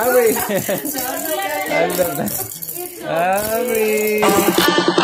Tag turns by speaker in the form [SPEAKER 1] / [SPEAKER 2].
[SPEAKER 1] Ari. Ari. Abby.